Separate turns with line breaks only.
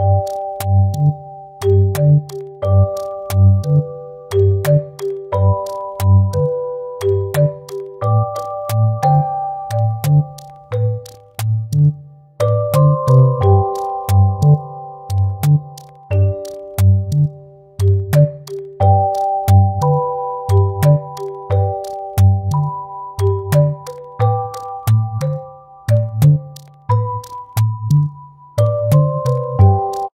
you